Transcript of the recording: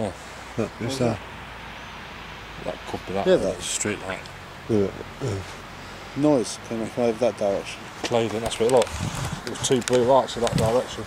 Oh. Look, it's that? That could be that. Yeah, that- straight line. Yeah. Noise coming from over that direction. Claydon, that's what it looked. There was two blue lights in that direction.